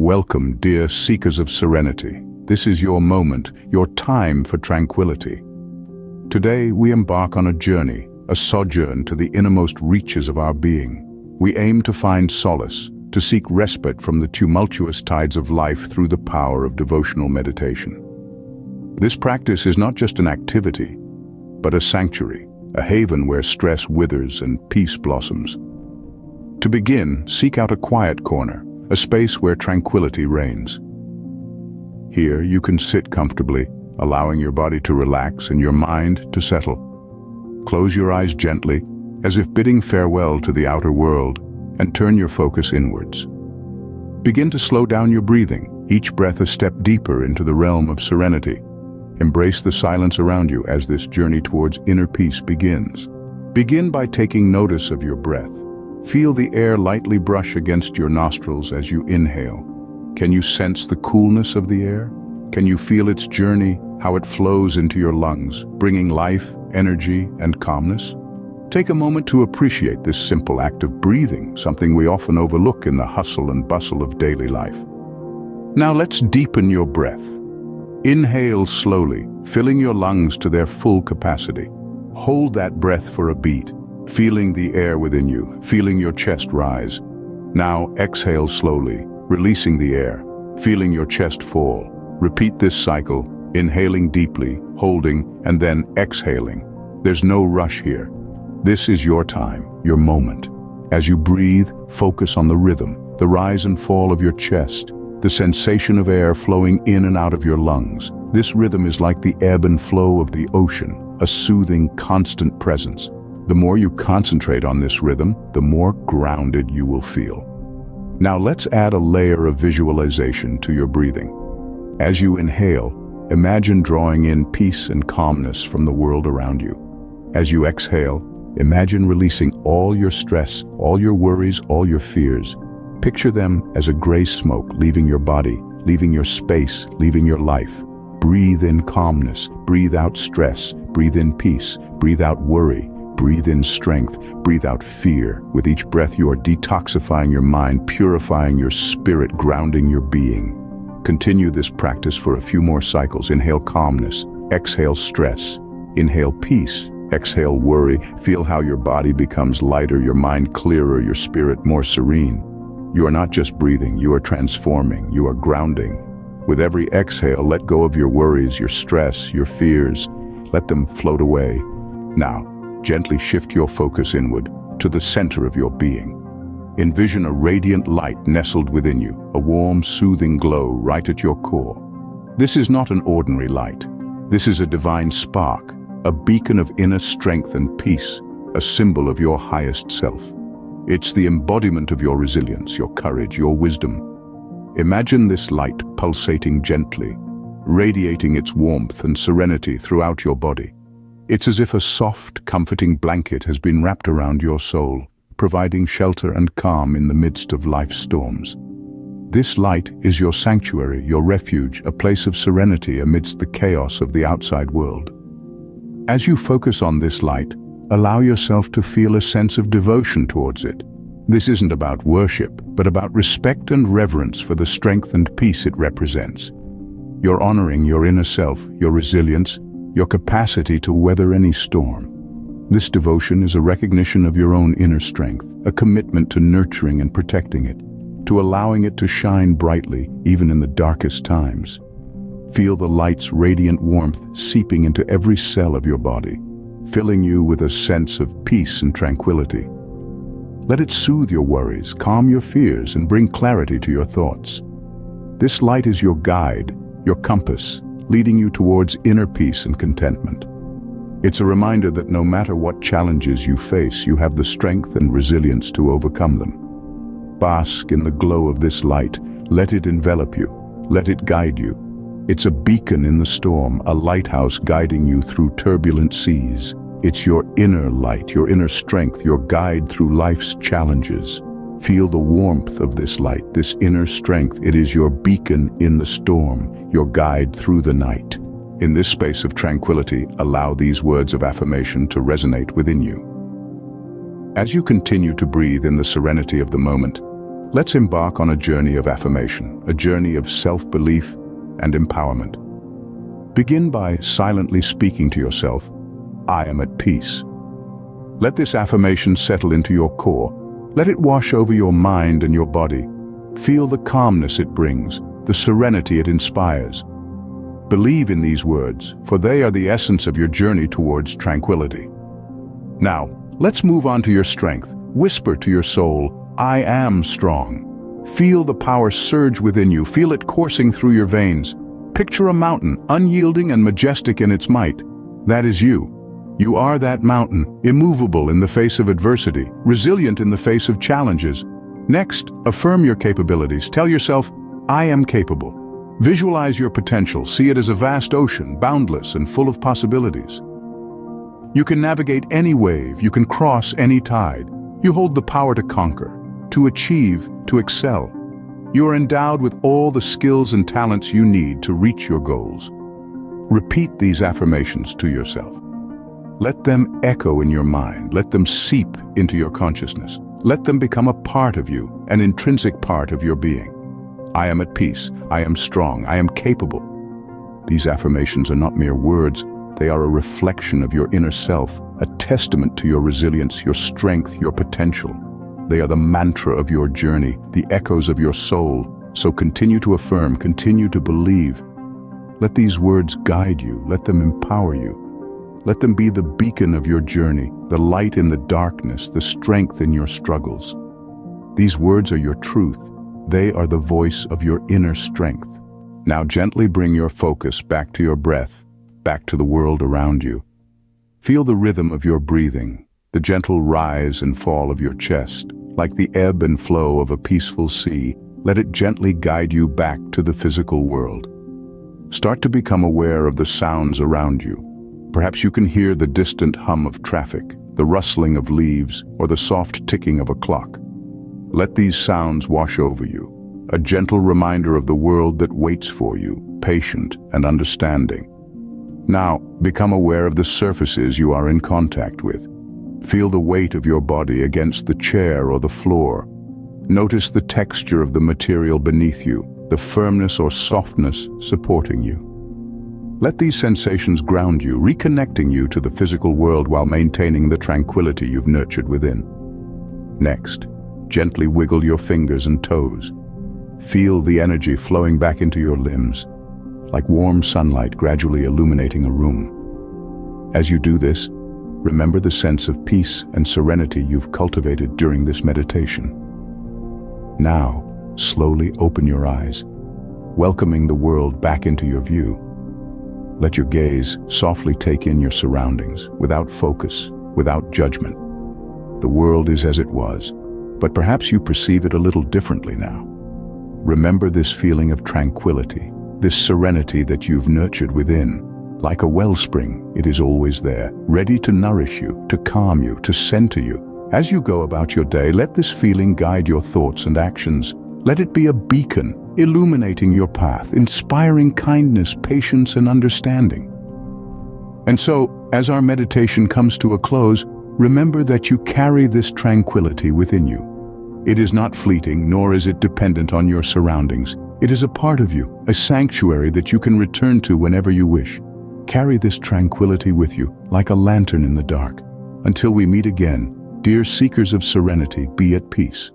Welcome, dear seekers of serenity. This is your moment, your time for tranquility. Today we embark on a journey, a sojourn to the innermost reaches of our being. We aim to find solace, to seek respite from the tumultuous tides of life through the power of devotional meditation. This practice is not just an activity, but a sanctuary, a haven where stress withers and peace blossoms. To begin, seek out a quiet corner, a space where tranquility reigns. Here you can sit comfortably, allowing your body to relax and your mind to settle. Close your eyes gently, as if bidding farewell to the outer world, and turn your focus inwards. Begin to slow down your breathing, each breath a step deeper into the realm of serenity. Embrace the silence around you as this journey towards inner peace begins. Begin by taking notice of your breath. Feel the air lightly brush against your nostrils as you inhale. Can you sense the coolness of the air? Can you feel its journey, how it flows into your lungs, bringing life, energy, and calmness? Take a moment to appreciate this simple act of breathing, something we often overlook in the hustle and bustle of daily life. Now let's deepen your breath. Inhale slowly, filling your lungs to their full capacity. Hold that breath for a beat, feeling the air within you, feeling your chest rise. Now exhale slowly, releasing the air, feeling your chest fall. Repeat this cycle, inhaling deeply, holding, and then exhaling. There's no rush here. This is your time, your moment. As you breathe, focus on the rhythm, the rise and fall of your chest, the sensation of air flowing in and out of your lungs. This rhythm is like the ebb and flow of the ocean, a soothing, constant presence. The more you concentrate on this rhythm, the more grounded you will feel. Now let's add a layer of visualization to your breathing. As you inhale, imagine drawing in peace and calmness from the world around you. As you exhale, imagine releasing all your stress, all your worries, all your fears. Picture them as a gray smoke leaving your body, leaving your space, leaving your life. Breathe in calmness, breathe out stress, breathe in peace, breathe out worry, Breathe in strength, breathe out fear. With each breath you are detoxifying your mind, purifying your spirit, grounding your being. Continue this practice for a few more cycles. Inhale calmness, exhale stress, inhale peace, exhale worry. Feel how your body becomes lighter, your mind clearer, your spirit more serene. You are not just breathing, you are transforming, you are grounding. With every exhale, let go of your worries, your stress, your fears. Let them float away. Now, Gently shift your focus inward, to the center of your being. Envision a radiant light nestled within you, a warm, soothing glow right at your core. This is not an ordinary light. This is a divine spark, a beacon of inner strength and peace, a symbol of your highest self. It's the embodiment of your resilience, your courage, your wisdom. Imagine this light pulsating gently, radiating its warmth and serenity throughout your body. It's as if a soft, comforting blanket has been wrapped around your soul, providing shelter and calm in the midst of life's storms. This light is your sanctuary, your refuge, a place of serenity amidst the chaos of the outside world. As you focus on this light, allow yourself to feel a sense of devotion towards it. This isn't about worship, but about respect and reverence for the strength and peace it represents. You're honoring your inner self, your resilience, your capacity to weather any storm. This devotion is a recognition of your own inner strength, a commitment to nurturing and protecting it, to allowing it to shine brightly even in the darkest times. Feel the light's radiant warmth seeping into every cell of your body, filling you with a sense of peace and tranquility. Let it soothe your worries, calm your fears, and bring clarity to your thoughts. This light is your guide, your compass, leading you towards inner peace and contentment. It's a reminder that no matter what challenges you face, you have the strength and resilience to overcome them. Bask in the glow of this light, let it envelop you, let it guide you. It's a beacon in the storm, a lighthouse guiding you through turbulent seas. It's your inner light, your inner strength, your guide through life's challenges. Feel the warmth of this light, this inner strength. It is your beacon in the storm, your guide through the night. In this space of tranquility, allow these words of affirmation to resonate within you. As you continue to breathe in the serenity of the moment, let's embark on a journey of affirmation, a journey of self-belief and empowerment. Begin by silently speaking to yourself, I am at peace. Let this affirmation settle into your core. Let it wash over your mind and your body. Feel the calmness it brings, the serenity it inspires. Believe in these words, for they are the essence of your journey towards tranquility. Now, let's move on to your strength. Whisper to your soul, I am strong. Feel the power surge within you. Feel it coursing through your veins. Picture a mountain, unyielding and majestic in its might. That is you. You are that mountain, immovable in the face of adversity, resilient in the face of challenges. Next, affirm your capabilities. Tell yourself, I am capable. Visualize your potential, see it as a vast ocean, boundless and full of possibilities. You can navigate any wave, you can cross any tide. You hold the power to conquer, to achieve, to excel. You are endowed with all the skills and talents you need to reach your goals. Repeat these affirmations to yourself. Let them echo in your mind, let them seep into your consciousness. Let them become a part of you, an intrinsic part of your being. I am at peace. I am strong. I am capable. These affirmations are not mere words. They are a reflection of your inner self, a testament to your resilience, your strength, your potential. They are the mantra of your journey, the echoes of your soul. So continue to affirm, continue to believe. Let these words guide you. Let them empower you. Let them be the beacon of your journey, the light in the darkness, the strength in your struggles. These words are your truth, they are the voice of your inner strength. Now gently bring your focus back to your breath, back to the world around you. Feel the rhythm of your breathing, the gentle rise and fall of your chest. Like the ebb and flow of a peaceful sea, let it gently guide you back to the physical world. Start to become aware of the sounds around you. Perhaps you can hear the distant hum of traffic, the rustling of leaves, or the soft ticking of a clock. Let these sounds wash over you, a gentle reminder of the world that waits for you, patient and understanding. Now, become aware of the surfaces you are in contact with. Feel the weight of your body against the chair or the floor. Notice the texture of the material beneath you, the firmness or softness supporting you. Let these sensations ground you, reconnecting you to the physical world while maintaining the tranquility you've nurtured within. Next, Gently wiggle your fingers and toes. Feel the energy flowing back into your limbs, like warm sunlight gradually illuminating a room. As you do this, remember the sense of peace and serenity you've cultivated during this meditation. Now, slowly open your eyes, welcoming the world back into your view. Let your gaze softly take in your surroundings, without focus, without judgment. The world is as it was, but perhaps you perceive it a little differently now. Remember this feeling of tranquility, this serenity that you've nurtured within. Like a wellspring, it is always there, ready to nourish you, to calm you, to center you. As you go about your day, let this feeling guide your thoughts and actions. Let it be a beacon, illuminating your path, inspiring kindness, patience, and understanding. And so, as our meditation comes to a close, remember that you carry this tranquility within you. It is not fleeting, nor is it dependent on your surroundings. It is a part of you, a sanctuary that you can return to whenever you wish. Carry this tranquility with you, like a lantern in the dark. Until we meet again, dear seekers of serenity, be at peace.